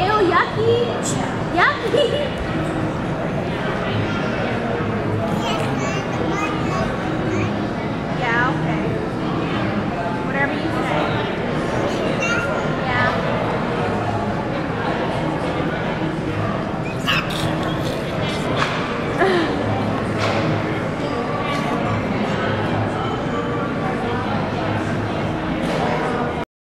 Ew, yucky. Yucky.